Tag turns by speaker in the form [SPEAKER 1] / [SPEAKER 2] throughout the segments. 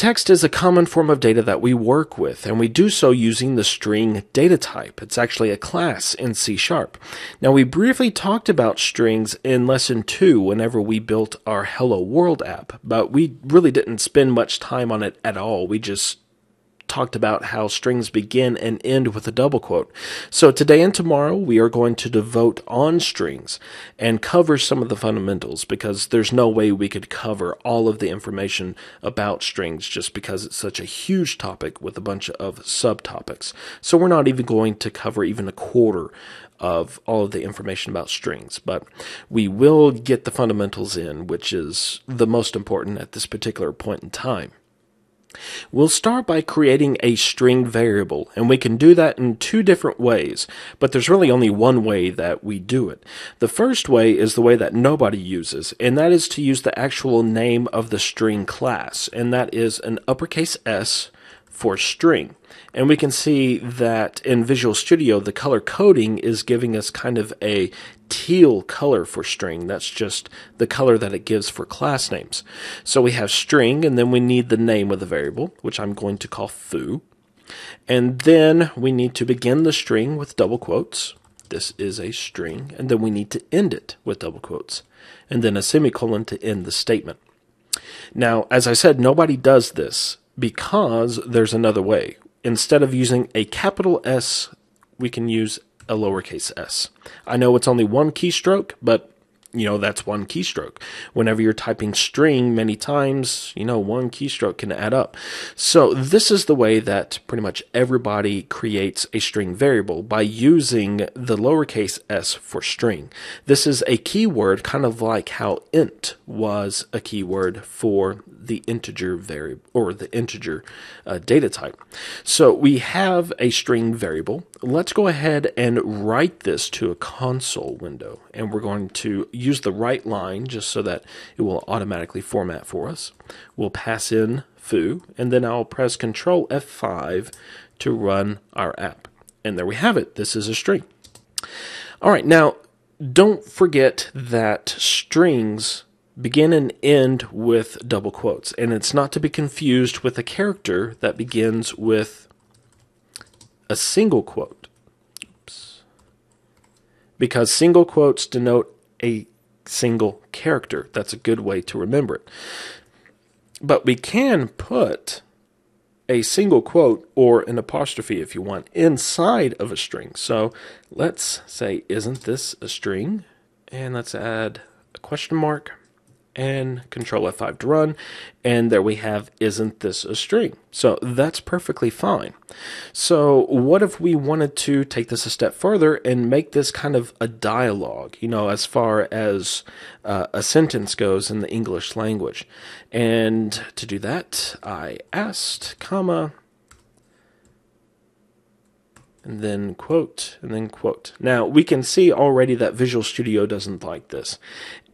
[SPEAKER 1] Text is a common form of data that we work with, and we do so using the string data type. It's actually a class in C Sharp. Now, we briefly talked about strings in lesson two whenever we built our Hello World app, but we really didn't spend much time on it at all. We just talked about how strings begin and end with a double quote. So today and tomorrow we are going to devote on strings and cover some of the fundamentals because there's no way we could cover all of the information about strings just because it's such a huge topic with a bunch of subtopics. So we're not even going to cover even a quarter of all of the information about strings, but we will get the fundamentals in, which is the most important at this particular point in time. We'll start by creating a string variable, and we can do that in two different ways, but there's really only one way that we do it. The first way is the way that nobody uses, and that is to use the actual name of the string class, and that is an uppercase S for string. And we can see that in Visual Studio, the color coding is giving us kind of a teal color for string. That's just the color that it gives for class names. So we have string, and then we need the name of the variable, which I'm going to call foo. And then we need to begin the string with double quotes. This is a string. And then we need to end it with double quotes. And then a semicolon to end the statement. Now, as I said, nobody does this because there's another way. Instead of using a capital S, we can use a lowercase s. I know it's only one keystroke, but you know that's one keystroke. Whenever you're typing string many times you know one keystroke can add up. So this is the way that pretty much everybody creates a string variable by using the lowercase s for string. This is a keyword kind of like how int was a keyword for the integer variable or the integer uh, data type so we have a string variable let's go ahead and write this to a console window and we're going to use the write line just so that it will automatically format for us. We'll pass in foo, and then I'll press Control F5 to run our app. And there we have it. This is a string. All right, now don't forget that strings begin and end with double quotes, and it's not to be confused with a character that begins with a single quote. Oops. Because single quotes denote a single character. That's a good way to remember it. But we can put a single quote or an apostrophe if you want inside of a string. So let's say, isn't this a string? And let's add a question mark and control F5 to run. And there we have, isn't this a string? So that's perfectly fine. So what if we wanted to take this a step further and make this kind of a dialogue, you know, as far as uh, a sentence goes in the English language. And to do that, I asked, comma, and then quote, and then quote. Now, we can see already that Visual Studio doesn't like this.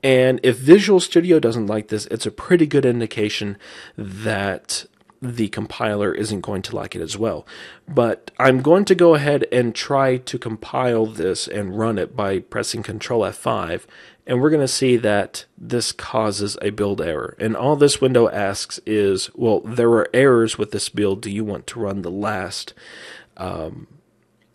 [SPEAKER 1] And if Visual Studio doesn't like this, it's a pretty good indication that the compiler isn't going to like it as well. But I'm going to go ahead and try to compile this and run it by pressing Control F5 and we're going to see that this causes a build error. And all this window asks is, well, there are errors with this build. Do you want to run the last, um,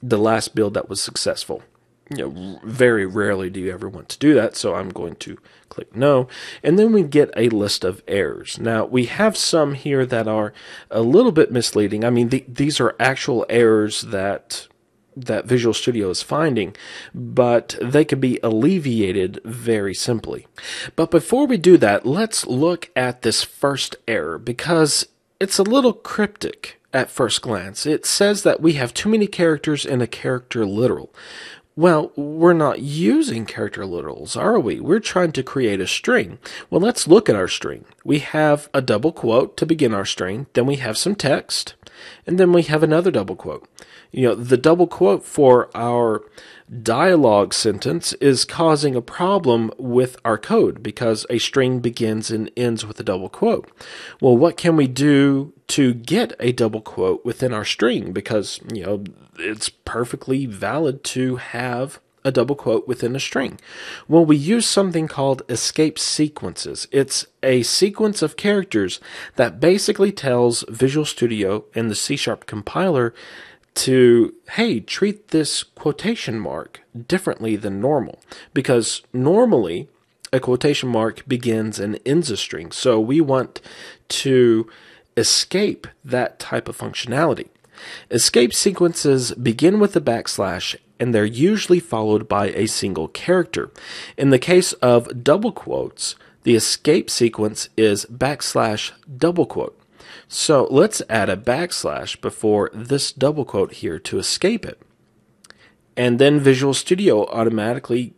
[SPEAKER 1] the last build that was successful? You know, very rarely do you ever want to do that, so I'm going to click no. And then we get a list of errors. Now, we have some here that are a little bit misleading. I mean, the, these are actual errors that that Visual Studio is finding, but they can be alleviated very simply. But before we do that, let's look at this first error because it's a little cryptic at first glance. It says that we have too many characters in a character literal. Well, we're not using character literals, are we? We're trying to create a string. Well, let's look at our string. We have a double quote to begin our string, then we have some text, and then we have another double quote. You know, the double quote for our dialogue sentence is causing a problem with our code because a string begins and ends with a double quote. Well, what can we do to get a double quote within our string? Because, you know, it's perfectly valid to have a double quote within a string? Well, we use something called escape sequences. It's a sequence of characters that basically tells Visual Studio and the C Sharp compiler to, hey, treat this quotation mark differently than normal. Because normally, a quotation mark begins and ends a string. So we want to escape that type of functionality. Escape sequences begin with a backslash and they're usually followed by a single character. In the case of double quotes, the escape sequence is backslash double quote. So let's add a backslash before this double quote here to escape it. And then Visual Studio automatically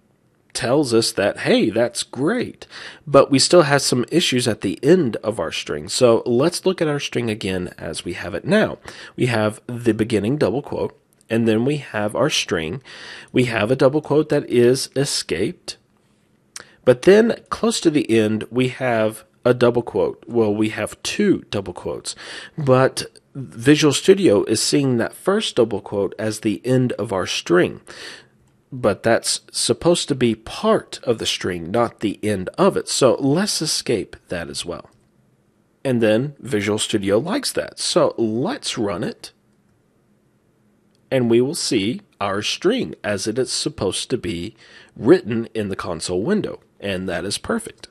[SPEAKER 1] tells us that, hey, that's great. But we still have some issues at the end of our string. So let's look at our string again as we have it now. We have the beginning double quote, and then we have our string. We have a double quote that is escaped. But then close to the end, we have a double quote. Well, we have two double quotes, but Visual Studio is seeing that first double quote as the end of our string but that's supposed to be part of the string, not the end of it. So let's escape that as well. And then Visual Studio likes that. So let's run it. And we will see our string as it is supposed to be written in the console window. And that is perfect.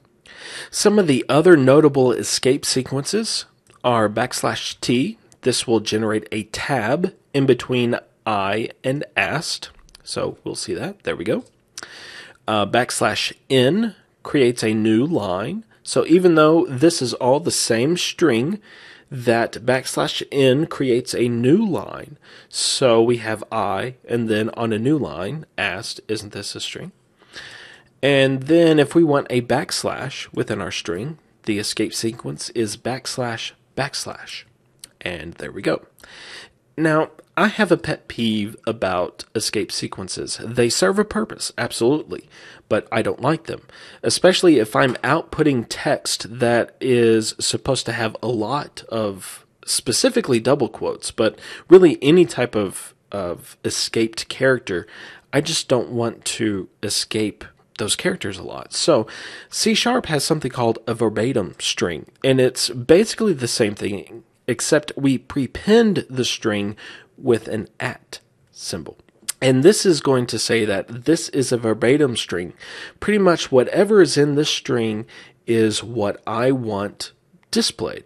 [SPEAKER 1] Some of the other notable escape sequences are backslash T. This will generate a tab in between I and ast. So we'll see that. There we go. Uh, backslash n creates a new line. So even though this is all the same string, that backslash n creates a new line. So we have I, and then on a new line, ast, isn't this a string? And then if we want a backslash within our string, the escape sequence is backslash backslash. And there we go. Now, I have a pet peeve about escape sequences. They serve a purpose, absolutely, but I don't like them. Especially if I'm outputting text that is supposed to have a lot of specifically double quotes, but really any type of, of escaped character. I just don't want to escape those characters a lot. So C sharp has something called a verbatim string, and it's basically the same thing except we prepend the string with an at symbol. And this is going to say that this is a verbatim string. Pretty much whatever is in this string is what I want displayed.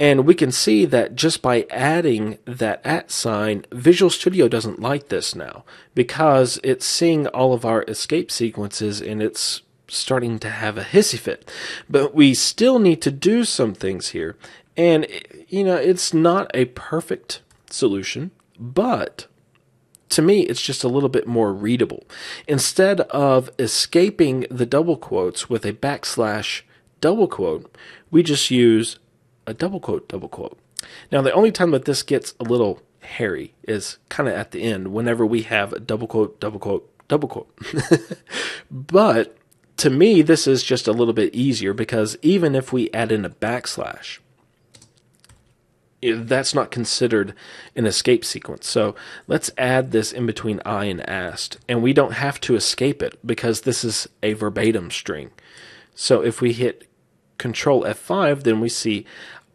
[SPEAKER 1] And we can see that just by adding that at sign, Visual Studio doesn't like this now because it's seeing all of our escape sequences and it's starting to have a hissy fit. But we still need to do some things here. And, you know, it's not a perfect solution, but to me, it's just a little bit more readable. Instead of escaping the double quotes with a backslash double quote, we just use a double quote, double quote. Now, the only time that this gets a little hairy is kind of at the end, whenever we have a double quote, double quote, double quote. but to me, this is just a little bit easier because even if we add in a backslash, that's not considered an escape sequence. So let's add this in between I and ast, and we don't have to escape it because this is a verbatim string. So if we hit Control F5, then we see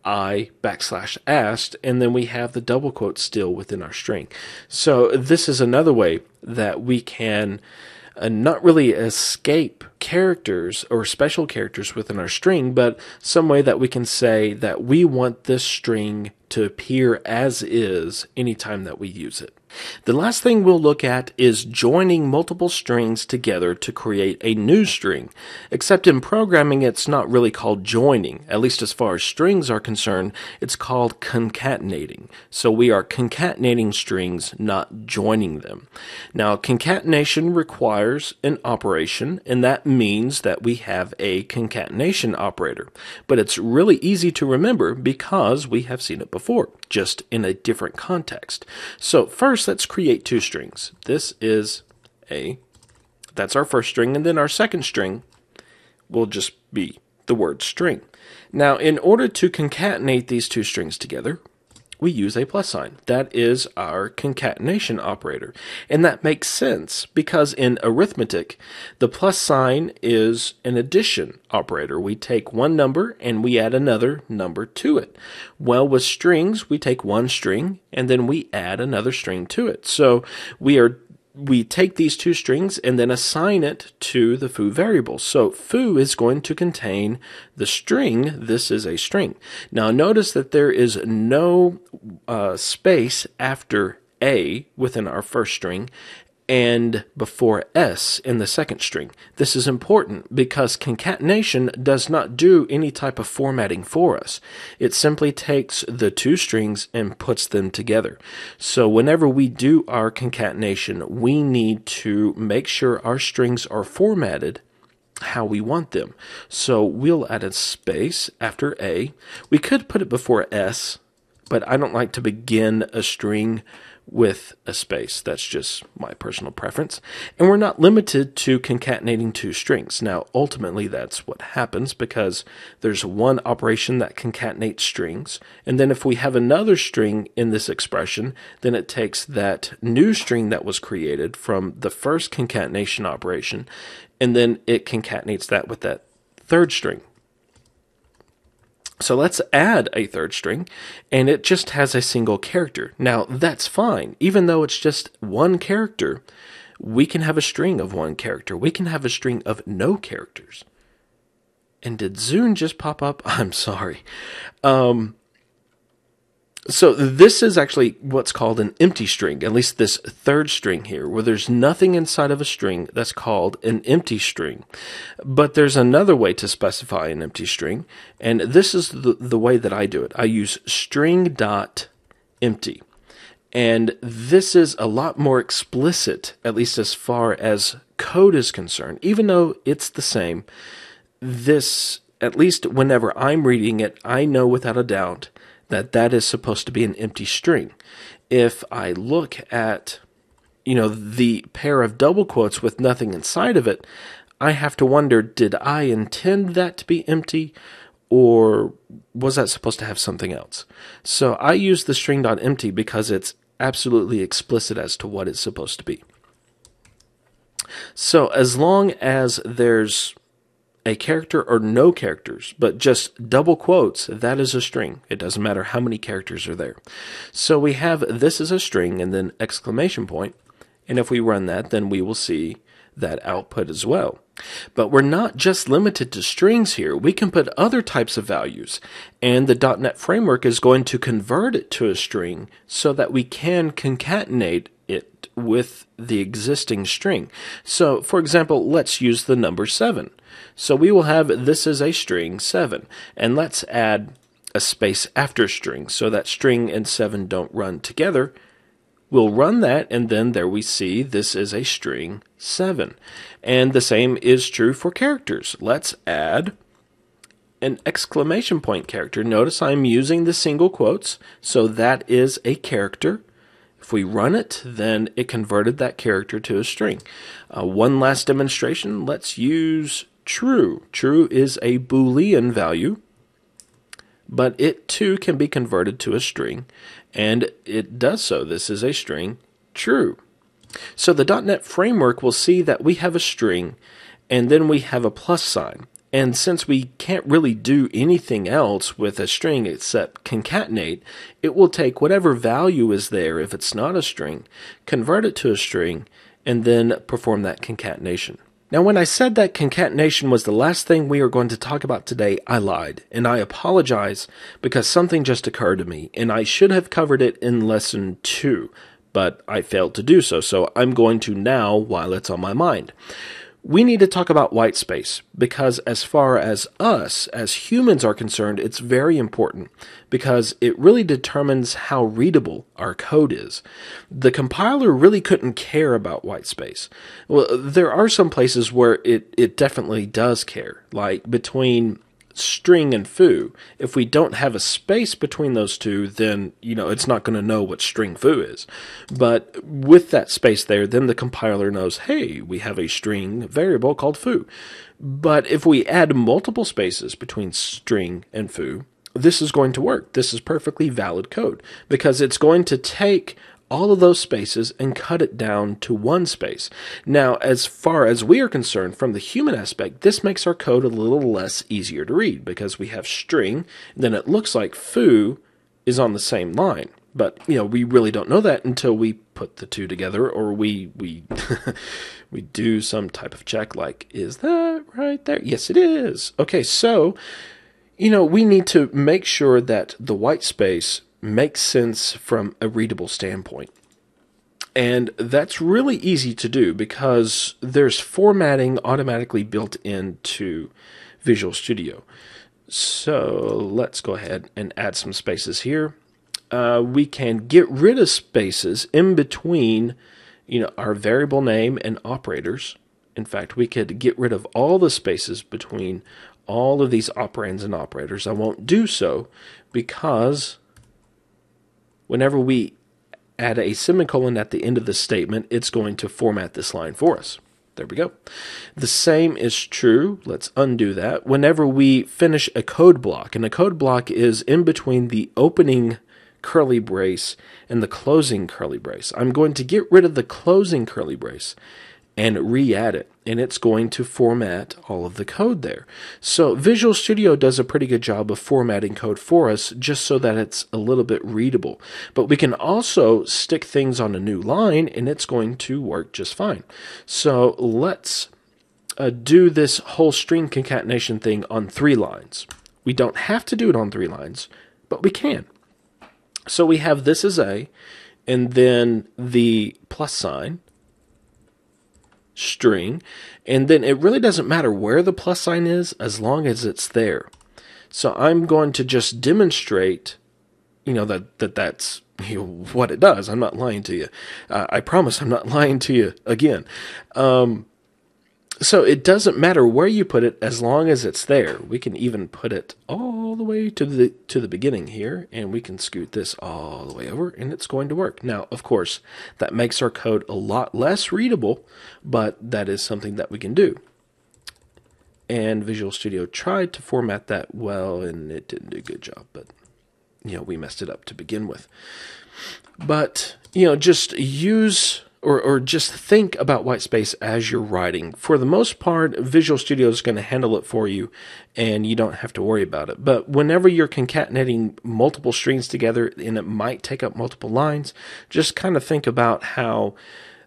[SPEAKER 1] I backslash ast, and then we have the double quote still within our string. So this is another way that we can uh, not really escape characters or special characters within our string, but some way that we can say that we want this string to appear as is anytime that we use it. The last thing we'll look at is joining multiple strings together to create a new string. Except in programming, it's not really called joining. At least as far as strings are concerned, it's called concatenating. So we are concatenating strings, not joining them. Now, concatenation requires an operation, and that means that we have a concatenation operator. But it's really easy to remember because we have seen it before, just in a different context. So first, let's create two strings. This is a, that's our first string, and then our second string will just be the word string. Now, in order to concatenate these two strings together, we use a plus sign. That is our concatenation operator. And that makes sense because in arithmetic, the plus sign is an addition operator. We take one number and we add another number to it. Well, with strings, we take one string and then we add another string to it. So we are we take these two strings and then assign it to the foo variable. So foo is going to contain the string. This is a string. Now notice that there is no uh, space after a within our first string and before S in the second string. This is important because concatenation does not do any type of formatting for us. It simply takes the two strings and puts them together. So whenever we do our concatenation, we need to make sure our strings are formatted how we want them. So we'll add a space after A. We could put it before S, but I don't like to begin a string with a space. That's just my personal preference. And we're not limited to concatenating two strings. Now, ultimately, that's what happens because there's one operation that concatenates strings. And then if we have another string in this expression, then it takes that new string that was created from the first concatenation operation, and then it concatenates that with that third string. So let's add a third string, and it just has a single character. Now, that's fine. Even though it's just one character, we can have a string of one character. We can have a string of no characters. And did Zune just pop up? I'm sorry. Um, so this is actually what's called an empty string, at least this third string here, where there's nothing inside of a string that's called an empty string. But there's another way to specify an empty string, and this is the, the way that I do it. I use string dot empty. And this is a lot more explicit, at least as far as code is concerned. Even though it's the same, this, at least whenever I'm reading it, I know without a doubt that that is supposed to be an empty string. If I look at, you know, the pair of double quotes with nothing inside of it, I have to wonder, did I intend that to be empty or was that supposed to have something else? So I use the string.empty because it's absolutely explicit as to what it's supposed to be. So as long as there's a character or no characters, but just double quotes, that is a string. It doesn't matter how many characters are there. So we have this is a string and then exclamation point. And if we run that, then we will see that output as well. But we're not just limited to strings here. We can put other types of values. And the .NET framework is going to convert it to a string so that we can concatenate it with the existing string. So, for example, let's use the number 7. So we will have this is a string 7. And let's add a space after string so that string and 7 don't run together. We'll run that, and then there we see this is a string 7. And the same is true for characters. Let's add an exclamation point character. Notice I'm using the single quotes, so that is a character. If we run it, then it converted that character to a string. Uh, one last demonstration. Let's use true. True is a Boolean value, but it too can be converted to a string, and it does so. This is a string, true. So the .NET framework will see that we have a string, and then we have a plus sign. And since we can't really do anything else with a string except concatenate, it will take whatever value is there if it's not a string, convert it to a string, and then perform that concatenation. Now, when I said that concatenation was the last thing we are going to talk about today, I lied, and I apologize because something just occurred to me, and I should have covered it in lesson two, but I failed to do so, so I'm going to now while it's on my mind we need to talk about white space because, as far as us as humans are concerned, it's very important because it really determines how readable our code is. The compiler really couldn't care about white space. Well, there are some places where it, it definitely does care, like between string and foo. If we don't have a space between those two, then, you know, it's not going to know what string foo is. But with that space there, then the compiler knows, hey, we have a string variable called foo. But if we add multiple spaces between string and foo, this is going to work. This is perfectly valid code because it's going to take all of those spaces and cut it down to one space. Now, as far as we are concerned, from the human aspect, this makes our code a little less easier to read because we have string, then it looks like foo is on the same line. But you know, we really don't know that until we put the two together, or we we we do some type of check, like is that right there? Yes, it is. Okay, so you know, we need to make sure that the white space makes sense from a readable standpoint. And that's really easy to do because there's formatting automatically built into Visual Studio. So let's go ahead and add some spaces here. Uh, we can get rid of spaces in between, you know, our variable name and operators. In fact, we could get rid of all the spaces between all of these operands and operators. I won't do so because whenever we add a semicolon at the end of the statement, it's going to format this line for us. There we go. The same is true. Let's undo that. Whenever we finish a code block, and a code block is in between the opening curly brace and the closing curly brace. I'm going to get rid of the closing curly brace and re-add it and it's going to format all of the code there. So Visual Studio does a pretty good job of formatting code for us just so that it's a little bit readable. But we can also stick things on a new line and it's going to work just fine. So let's uh, do this whole string concatenation thing on three lines. We don't have to do it on three lines, but we can. So we have this as A, and then the plus sign, string, and then it really doesn't matter where the plus sign is as long as it's there. So I'm going to just demonstrate, you know, that, that that's you know, what it does. I'm not lying to you. Uh, I promise I'm not lying to you again. Um, so it doesn't matter where you put it as long as it's there. We can even put it all the way to the to the beginning here and we can scoot this all the way over and it's going to work. Now, of course, that makes our code a lot less readable, but that is something that we can do. And Visual Studio tried to format that well and it didn't do a good job, but you know, we messed it up to begin with. But, you know, just use or, or just think about white space as you're writing. For the most part, Visual Studio is going to handle it for you and you don't have to worry about it. But whenever you're concatenating multiple strings together and it might take up multiple lines, just kind of think about how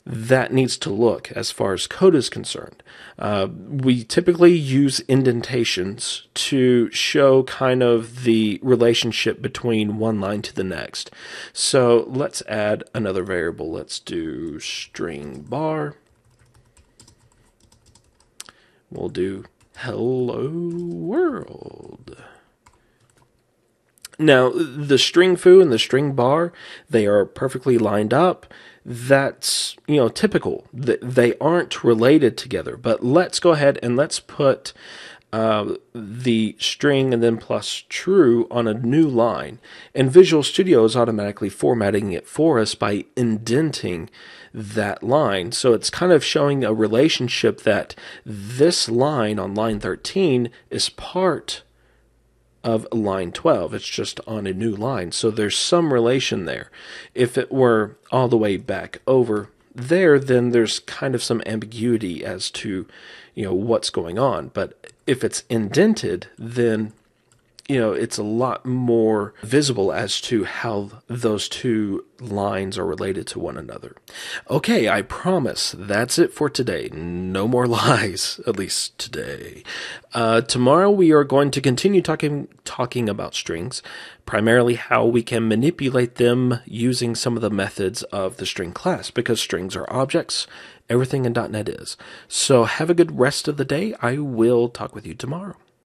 [SPEAKER 1] that needs to look as far as code is concerned. Uh, we typically use indentations to show kind of the relationship between one line to the next. So let's add another variable. Let's do string bar. We'll do hello world. Now, the string foo and the string bar, they are perfectly lined up. That's you know typical. They aren't related together. But let's go ahead and let's put uh, the string and then plus true on a new line. And visual studio is automatically formatting it for us by indenting that line. So it's kind of showing a relationship that this line on line 13 is part of line 12. It's just on a new line. So there's some relation there. If it were all the way back over there, then there's kind of some ambiguity as to, you know, what's going on. But if it's indented, then you know, it's a lot more visible as to how those two lines are related to one another. Okay, I promise that's it for today. No more lies, at least today. Uh, tomorrow we are going to continue talking talking about strings, primarily how we can manipulate them using some of the methods of the string class, because strings are objects. Everything in .NET is. So have a good rest of the day. I will talk with you tomorrow.